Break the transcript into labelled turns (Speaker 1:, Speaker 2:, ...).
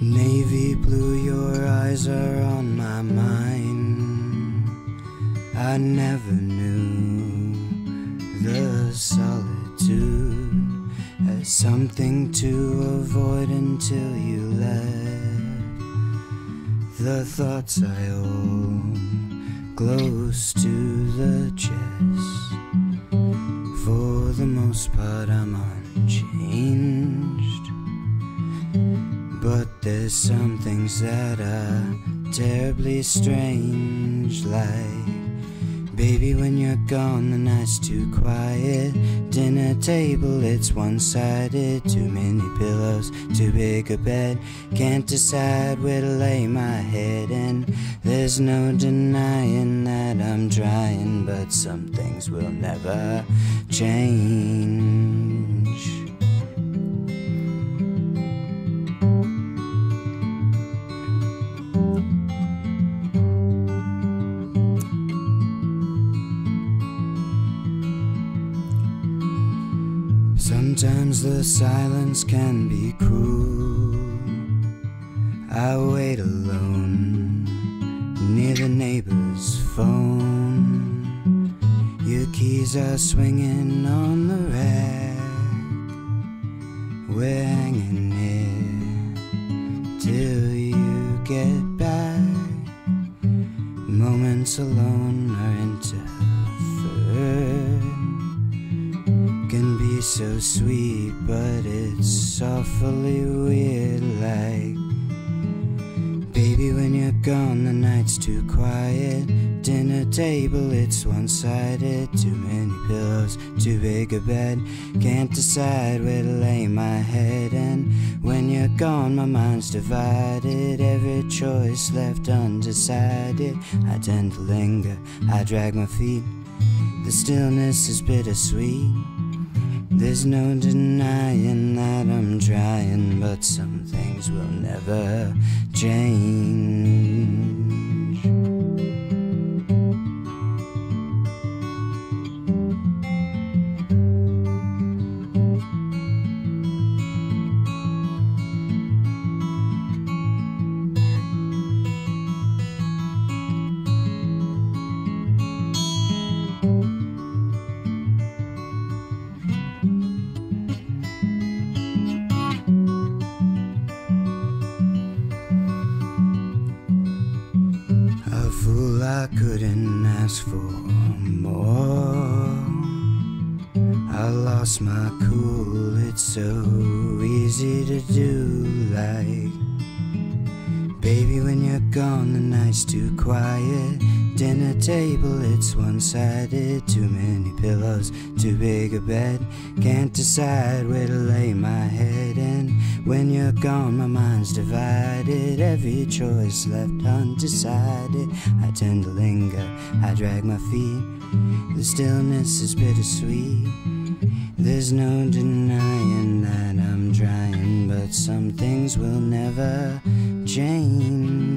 Speaker 1: Navy blue, your eyes are on my mind. I never knew the solitude something to avoid until you left. The thoughts I hold close to the chest. For the most part, I'm unchanged. But there's some things that are terribly strange, like Baby, when you're gone, the night's too quiet. Dinner table, it's one sided. Too many pillows, too big a bed. Can't decide where to lay my head, and there's no denying that I'm trying, but some things will never change. Sometimes the silence can be cruel. I wait alone near the neighbor's phone. Your keys are swinging on the rack. We're hanging here till you get back. Moments alone are interfered so sweet, but it's awfully weird. Like, baby, when you're gone, the night's too quiet. Dinner table, it's one sided. Too many pillows, too big a bed. Can't decide where to lay my head. And when you're gone, my mind's divided. Every choice left undecided. I tend to linger, I drag my feet. The stillness is bittersweet. There's no denying that I'm trying, but some things will never change. Fool I couldn't ask for more. I lost my cool, it's so easy to do. Like, baby, when you're gone, the night's too quiet. Dinner table, it's one sided. Too many pillows, too big a bed. Can't decide where to lay my head. And when you're gone, my mind's divided. Every choice left undecided. I tend to linger, I drag my feet. The stillness is bittersweet. There's no denying that I'm trying, but some things will never change.